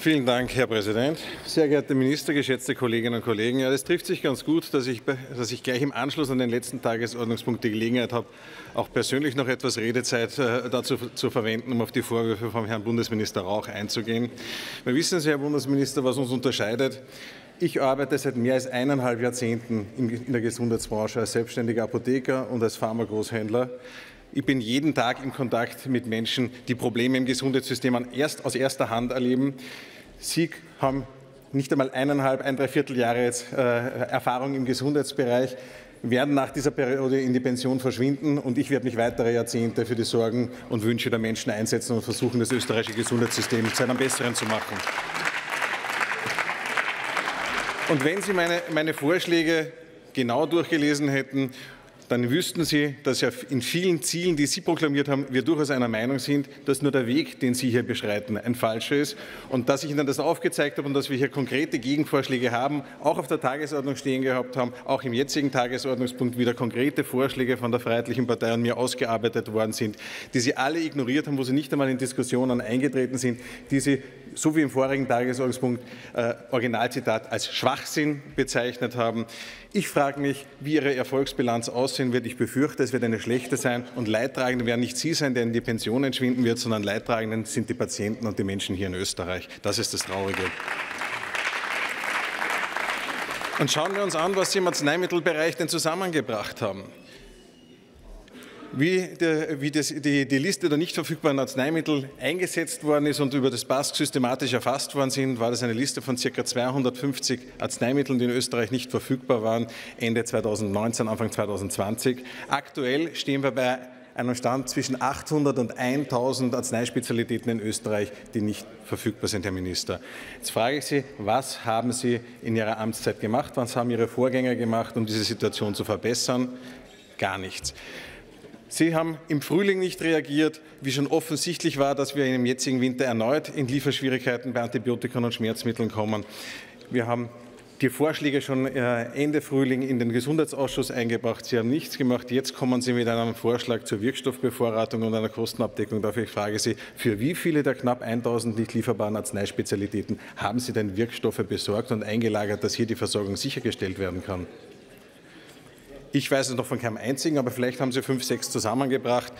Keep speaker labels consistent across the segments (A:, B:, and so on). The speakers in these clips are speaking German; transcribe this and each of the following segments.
A: Vielen Dank, Herr Präsident. Sehr geehrte Minister, geschätzte Kolleginnen und Kollegen, ja, das trifft sich ganz gut, dass ich, dass ich gleich im Anschluss an den letzten Tagesordnungspunkt die Gelegenheit habe, auch persönlich noch etwas Redezeit äh, dazu zu verwenden, um auf die Vorwürfe vom Herrn Bundesminister Rauch einzugehen. Wir wissen Sie, Herr Bundesminister, was uns unterscheidet. Ich arbeite seit mehr als eineinhalb Jahrzehnten in der Gesundheitsbranche als selbstständiger Apotheker und als Pharmagroßhändler. Ich bin jeden Tag in Kontakt mit Menschen, die Probleme im Gesundheitssystem erst aus erster Hand erleben. Sie haben nicht einmal eineinhalb, ein Dreiviertel Jahre jetzt, äh, Erfahrung im Gesundheitsbereich, werden nach dieser Periode in die Pension verschwinden und ich werde mich weitere Jahrzehnte für die Sorgen und Wünsche der Menschen einsetzen und versuchen, das österreichische Gesundheitssystem zu einem besseren zu machen. Und wenn Sie meine, meine Vorschläge genau durchgelesen hätten dann wüssten Sie, dass ja in vielen Zielen, die Sie proklamiert haben, wir durchaus einer Meinung sind, dass nur der Weg, den Sie hier beschreiten, ein falscher ist. Und dass ich Ihnen das aufgezeigt habe und dass wir hier konkrete Gegenvorschläge haben, auch auf der Tagesordnung stehen gehabt haben, auch im jetzigen Tagesordnungspunkt wieder konkrete Vorschläge von der Freiheitlichen Partei und mir ausgearbeitet worden sind, die Sie alle ignoriert haben, wo Sie nicht einmal in Diskussionen eingetreten sind, die Sie, so wie im vorigen Tagesordnungspunkt, äh, Originalzitat als Schwachsinn bezeichnet haben. Ich frage mich, wie Ihre Erfolgsbilanz aussehen wird. Ich befürchte, es wird eine schlechte sein. Und Leidtragende werden nicht Sie sein, der in die Pension entschwinden wird, sondern Leidtragenden sind die Patienten und die Menschen hier in Österreich. Das ist das Traurige. Und schauen wir uns an, was Sie im Arzneimittelbereich denn zusammengebracht haben wie, der, wie das, die, die, Liste der nicht verfügbaren Arzneimittel eingesetzt worden ist und über das BASK systematisch erfasst worden sind, war das eine Liste von ca. 250 Arzneimitteln, die in Österreich nicht verfügbar waren, Ende 2019, Anfang 2020. Aktuell stehen wir bei einem Stand zwischen 800 und 1000 Arzneispezialitäten in Österreich, die nicht verfügbar sind, Herr Minister. Jetzt frage ich Sie, was haben Sie in Ihrer Amtszeit gemacht? Was haben Ihre Vorgänger gemacht, um diese Situation zu verbessern? Gar nichts. Sie haben im Frühling nicht reagiert, wie schon offensichtlich war, dass wir im jetzigen Winter erneut in Lieferschwierigkeiten bei Antibiotika und Schmerzmitteln kommen. Wir haben die Vorschläge schon äh, Ende Frühling in den Gesundheitsausschuss eingebracht. Sie haben nichts gemacht. Jetzt kommen Sie mit einem Vorschlag zur Wirkstoffbevorratung und einer Kostenabdeckung. Dafür ich frage Sie, für wie viele der knapp 1000 nicht lieferbaren Arzneispezialitäten haben Sie denn Wirkstoffe besorgt und eingelagert, dass hier die Versorgung sichergestellt werden kann? Ich weiß es noch von keinem einzigen, aber vielleicht haben Sie fünf, sechs zusammengebracht.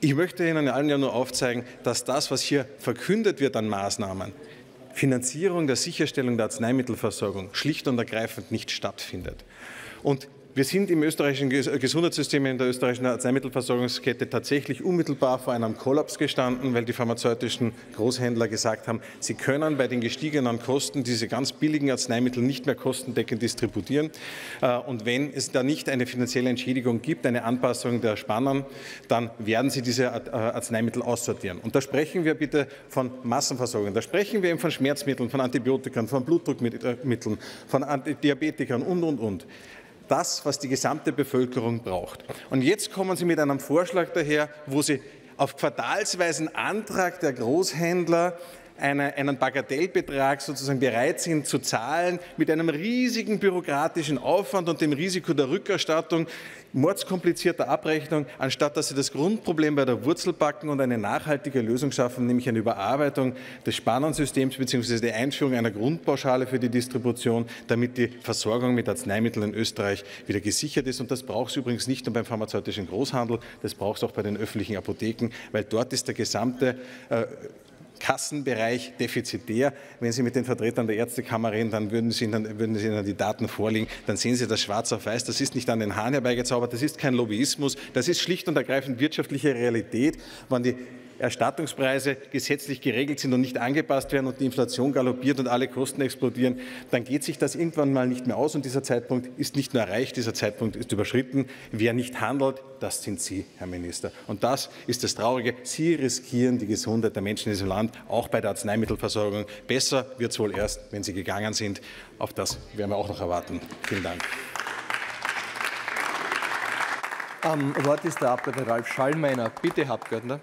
A: Ich möchte Ihnen allen ja nur aufzeigen, dass das, was hier verkündet wird an Maßnahmen, Finanzierung der Sicherstellung der Arzneimittelversorgung schlicht und ergreifend nicht stattfindet. Und wir sind im österreichischen Gesundheitssystem, in der österreichischen Arzneimittelversorgungskette tatsächlich unmittelbar vor einem Kollaps gestanden, weil die pharmazeutischen Großhändler gesagt haben, sie können bei den gestiegenen Kosten diese ganz billigen Arzneimittel nicht mehr kostendeckend distributieren. Äh, und wenn es da nicht eine finanzielle Entschädigung gibt, eine Anpassung der Spannen, dann werden sie diese äh, Arzneimittel aussortieren. Und da sprechen wir bitte von Massenversorgung. Da sprechen wir eben von Schmerzmitteln, von Antibiotika, von Blutdruckmitteln, von Diabetikern und, und, und das, was die gesamte Bevölkerung braucht. Und jetzt kommen Sie mit einem Vorschlag daher, wo Sie auf quartalsweisen Antrag der Großhändler eine, einen Bagatellbetrag sozusagen bereit sind zu zahlen, mit einem riesigen bürokratischen Aufwand und dem Risiko der Rückerstattung, mordskomplizierter Abrechnung, anstatt dass sie das Grundproblem bei der Wurzel packen und eine nachhaltige Lösung schaffen, nämlich eine Überarbeitung des Spannensystems bzw. die Einführung einer Grundpauschale für die Distribution, damit die Versorgung mit Arzneimitteln in Österreich wieder gesichert ist. Und das braucht es übrigens nicht nur beim pharmazeutischen Großhandel, das braucht es auch bei den öffentlichen Apotheken, weil dort ist der gesamte äh, Kassenbereich defizitär. Wenn Sie mit den Vertretern der Ärztekammer reden, dann würden Sie, Ihnen, würden Sie Ihnen die Daten vorlegen, dann sehen Sie das schwarz auf weiß. Das ist nicht an den Haaren herbeigezaubert, das ist kein Lobbyismus, das ist schlicht und ergreifend wirtschaftliche Realität. Wenn die Erstattungspreise gesetzlich geregelt sind und nicht angepasst werden und die Inflation galoppiert und alle Kosten explodieren, dann geht sich das irgendwann mal nicht mehr aus und dieser Zeitpunkt ist nicht nur erreicht, dieser Zeitpunkt ist überschritten. Wer nicht handelt, das sind Sie, Herr Minister. Und das ist das Traurige. Sie riskieren die Gesundheit der Menschen in diesem Land, auch bei der Arzneimittelversorgung. Besser wird es wohl erst, wenn Sie gegangen sind. Auf das werden wir auch noch erwarten. Vielen Dank.
B: Am Wort ist der Abgeordnete Ralf Schallmeiner. Bitte, Herr Abgeordneter.